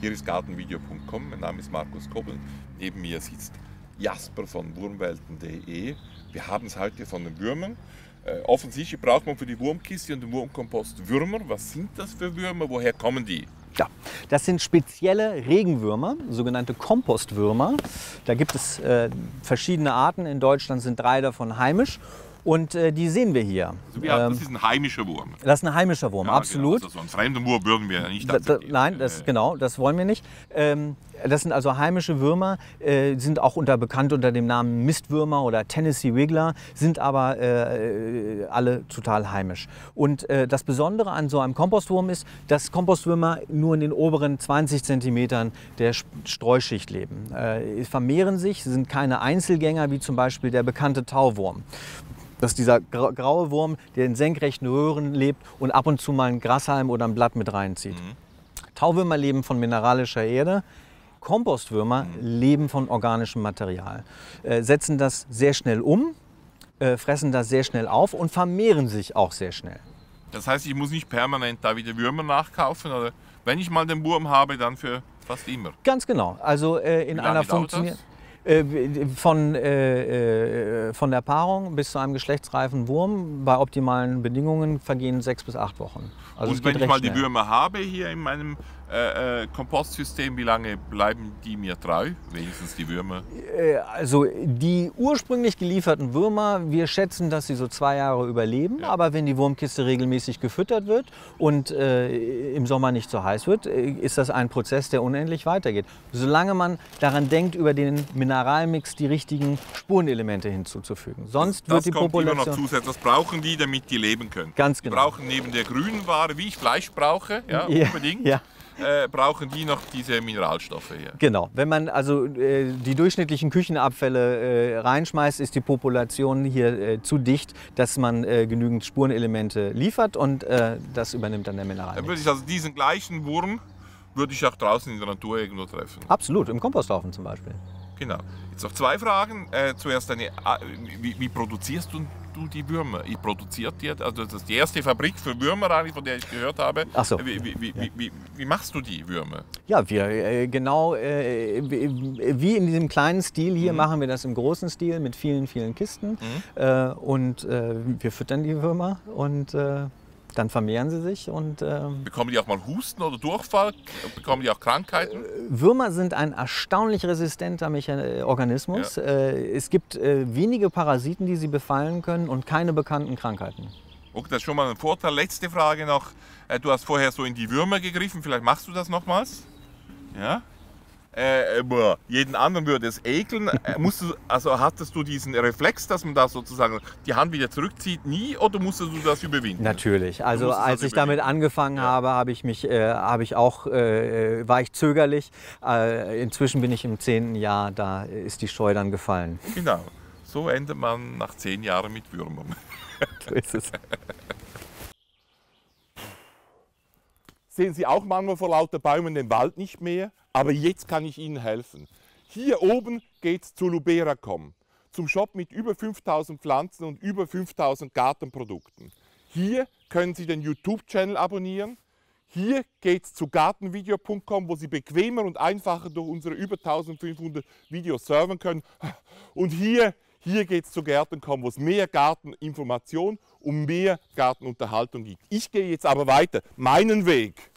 Hier ist gartenvideo.com. Mein Name ist Markus Koppel. Neben mir sitzt Jasper von wurmwelten.de. Wir haben es heute von den Würmern. Äh, offensichtlich braucht man für die Wurmkiste und den Wurmkompost Würmer. Was sind das für Würmer? Woher kommen die? Ja, das sind spezielle Regenwürmer, sogenannte Kompostwürmer. Da gibt es äh, verschiedene Arten. In Deutschland sind drei davon heimisch. Und äh, die sehen wir hier. Also wir haben, Ähm, das ist ein heimischer Wurm. das ist ein heimischer Wurm, Ja, absolut. Genau. Also so einen fremden Wurm würden wir nicht Da, nein, das, genau, das wollen wir nicht. Ähm, das sind also heimische Würmer, äh, sind auch unter, bekannt unter dem Namen Mistwürmer oder Tennessee Wiggler, sind aber äh, äh, alle total heimisch. Und äh, das Besondere an so einem Kompostwurm ist, dass Kompostwürmer nur in den oberen 20 Zentimetern der Sch- Streuschicht leben. Äh, vermehren sich, sind keine Einzelgänger wie zum Beispiel der bekannte Tauwurm. Das ist dieser gra- graue Wurm, der in senkrechten Röhren lebt und ab und zu mal einen Grashalm oder ein Blatt mit reinzieht. Tauwürmer leben von mineralischer Erde. Kompostwürmer leben von organischem Material, äh, setzen das sehr schnell um, äh, fressen das sehr schnell auf und vermehren sich auch sehr schnell. Das heißt, ich muss nicht permanent da wieder Würmer nachkaufen. Oder wenn ich mal den Wurm habe, dann für fast immer. Ganz genau. Also äh, in einer funktioniert von, äh, äh, von der Paarung bis zu einem geschlechtsreifen Wurm bei optimalen Bedingungen vergehen sechs bis acht Wochen. Also und wenn ich mal die schnell. Würmer habe hier in meinem äh, äh, Kompostsystem, wie lange bleiben die mir treu? Wenigstens die Würmer. Äh, Also die ursprünglich gelieferten Würmer, wir schätzen, dass sie so zwei Jahre überleben. Ja. Aber wenn die Wurmkiste regelmäßig gefüttert wird und äh, im Sommer nicht so heiß wird, äh, ist das ein Prozess, der unendlich weitergeht. Solange man daran denkt, über den Mineralmix die richtigen Spurenelemente hinzuzufügen. Sonst wird Das die kommt immer noch Population... zusätzlich. Das brauchen die, damit die leben können. Ganz Die genau. brauchen neben der grünen Ware, wie ich Fleisch brauche, ja, unbedingt, ja. Äh, brauchen die noch diese Mineralstoffe hier. Genau, wenn man also äh, die durchschnittlichen Küchenabfälle äh, reinschmeißt, ist die Population hier äh, zu dicht, dass man äh, genügend Spurenelemente liefert und äh, das übernimmt dann der Dann würde ich also diesen gleichen Wurm würde ich auch draußen in der Natur irgendwo treffen. Absolut, im Komposthaufen zum Beispiel. Genau. Jetzt noch zwei Fragen. Äh, zuerst eine, äh, wie, wie produzierst du, du die Würmer? Ihr produziert die, also das ist die erste Fabrik für Würmer eigentlich, von der ich gehört habe. Ach so. Wie, wie, wie, wie, wie, machst du die Würmer? Ja, wir äh, genau äh, wie in diesem kleinen Stil hier machen wir das im großen Stil mit vielen, vielen Kisten äh, und äh, wir füttern die Würmer und dann vermehren sie sich und ähm, Bekommen die auch mal Husten oder Durchfall? Bekommen die auch Krankheiten? Würmer sind ein erstaunlich resistenter Mechan äh, Organismus. Äh, es gibt äh, wenige Parasiten, die sie befallen können und keine bekannten Krankheiten. Okay, das ist schon mal ein Vorteil. Letzte Frage noch. Äh, Du hast vorher so in die Würmer gegriffen. Vielleicht machst du das nochmals? Ja? Äh, äh, boah, jeden anderen würde es ekeln. Äh, musst du, also hattest du diesen Reflex, dass man da sozusagen die Hand wieder zurückzieht, nie oder musstest du das überwinden? Natürlich. Also als ich damit überwinden. angefangen Ja. habe, habe ich mich, äh, habe ich auch, äh, war ich zögerlich. Äh, inzwischen bin ich im zehnten Jahr, da ist die Scheu dann gefallen. Genau. So endet man nach zehn Jahren mit Würmern. So ist es. sehen Sie auch manchmal vor lauter Bäumen den Wald nicht mehr, aber jetzt kann ich Ihnen helfen. Hier oben geht's zu Luberacom, zum Shop mit über 5000 Pflanzen und über 5000 Gartenprodukten. Hier können Sie den YouTube-Channel abonnieren. Hier geht's zu gartenvideo.com, wo Sie bequemer und einfacher durch unsere über 1500 Videos surfen können. Und hier, hier geht's zu Gärten.com, wo es mehr Garteninformation und mehr Gartenunterhaltung gibt. Ich gehe jetzt aber weiter, meinen Weg.